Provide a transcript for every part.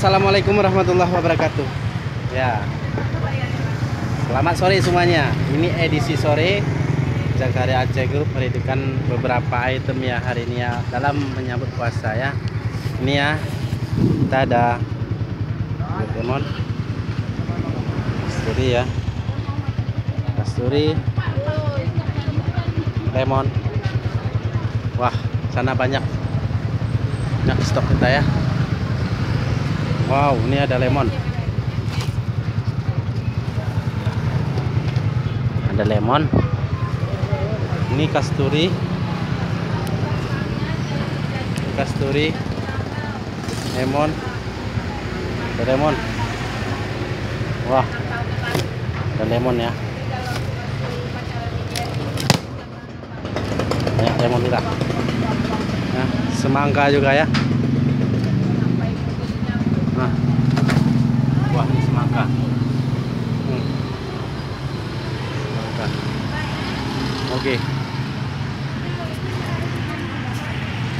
Assalamualaikum warahmatullahi wabarakatuh. Ya. Selamat sore semuanya. Ini edisi sore Jakarta Aceh Group meridukan beberapa item ya hari ini ya dalam menyambut puasa ya. Ini ya kita ada lemon kasturi ya kasturi lemon wah sana banyak banyak stok kita ya wow ini ada lemon. Ada lemon. Ini kasturi. Kasturi. Lemon. Ada lemon. Wah. Ada lemon ya. Banyak lemon juga nah, semangka juga ya nah. wah ini semangka. Hmm. semangka. Oke.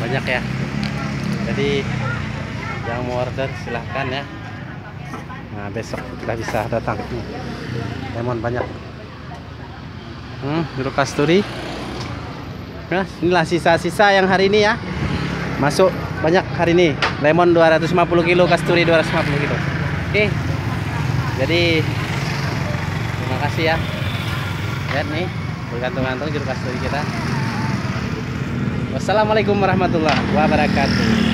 Banyak ya. Jadi yang mau order silahkan ya. Nah besok kita bisa datang. Nih lemon banyak. Hmm jeruk kasturi. Nah inilah sisa-sisa yang hari ini ya masuk banyak hari ini. Lemon 250 kilo kasturi 250 kilo. Oke. Jadi terima kasih ya. Lihat nih bergantung-gantung jeruk kasturi kita. Wassalamualaikum warahmatullahi wabarakatuh